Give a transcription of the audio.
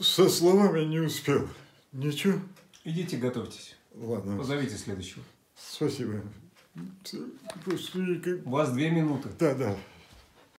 со словами не успел. Ничего? Идите, готовьтесь. Ладно. Позовите следующего. Спасибо. У вас две минуты. Да, да.